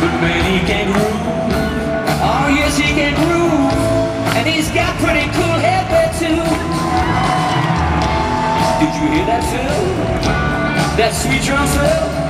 But man, he can groove Oh yes, he can groove And he's got pretty cool headwear too Did you hear that, too? That sweet drum fill?